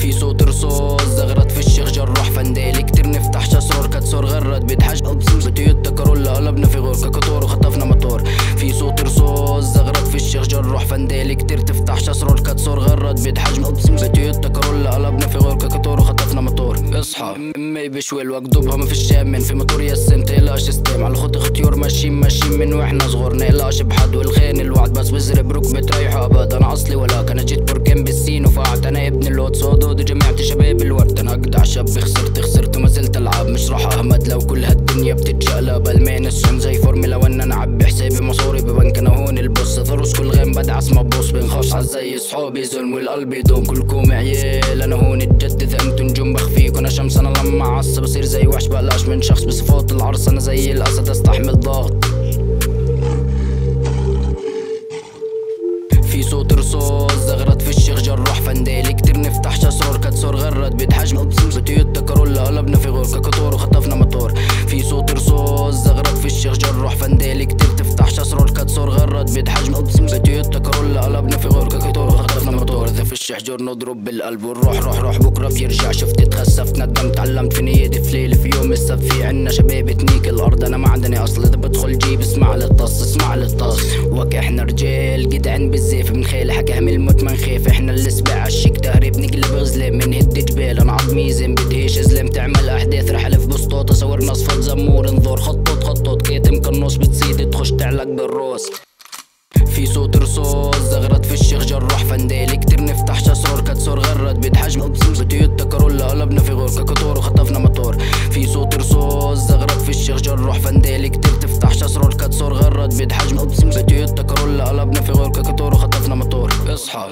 في صوت رصاص زغرت في الشيخ جراح. فندالي كتير نفتح شاسور كاتسور غرد بيتحش أبصوص بتيوتا كارولا قلبنا في غور. كاكاتور وخطفنا مطور في صوت رصاص زغرت في الشيخ جراح. فندالي كتير تفتح شاسور كاتسور غرد بيتحجم أبصوص بتيوتا كارولا قلبنا في غور. كاكاتور وخطفنا مطور اصحى امي بشويل واكدبها ما في الشامن في موتور يسم تقلقش ستيم على الخط خطيور ماشيين ماشيين من وإحنا صغار نقلقش بحد والخين الوعد. بس وزر بروك بتريحه ابدا. اصلي ولا صودود جمعت شباب الورد أنا اجدع شاب خسرت خسرت وما زلت ألعب. مش راح اهمد لو كل هالدنيا بتتشقلب المان السن زي فورمولا وأنا نعبي حسابي مصوري ببنك. أنا هون البص ثروس كل غيم بدعس ما ببص بنخافش زي صحابي ظلم والقلب يدوم كلكم عيال. أنا هون الجد اذا انتو نجوم بخفيك أنا شمس. أنا لما عصب بصير زي وحش بقلقش من شخص بصفات العرس. أنا زي الأسد أستحمل ضغط. في صوت رصاص. زغرت في جراح فندالي كتير نفتح شسرور كتسور غرد بيت حجم بتيوتا كارولا قلبنا في غور. كاكاتور وخطفنا موتور في صوت رصاص زغرت في الشيخ. جراح فندالي كتير تفتح شسرور كتسور غرد بيت حجم بتيوتا كارولا الشحجور نضرب بالقلب ونروح روح روح بكرة بيرجع شفت اتخسفت ندمت تعلمت في نيتي في ليل في يوم السبت في عنا شباب تنيك الأرض. أنا معدني أصل إذا بدخل جيب اسمع للطص اسمع للطص. وك إحنا رجال جدعان بالزيف. بنخيل حكى من الموت ما نخاف إحنا اللي سبع عالشيك تهريب نقلب غزلة من هد جبال أنا عظمي زين بدهيش. زلم تعمل أحداث رح ألف بسطوط اصور نصفة زمور انظر خطوط خطوط. كيتم كالنص بتزيد تخش تعلق بالروس. في صوت رصاص زغرت في الشيخ جراح فندالي كتير نفتح شسرور كتسور غرد. بيت حجم بتيوتا كارولا قلبنا في غور. كاكاتور وخطفنا موتور في صوت رصاص زغرت في الشيخ جراح فندالي كتير تفتح شسرور كتسور غرد. بيت حجم بتيوتا كارولا قلبنا في غور. كاكاتور وخطفنا موتور اصحى.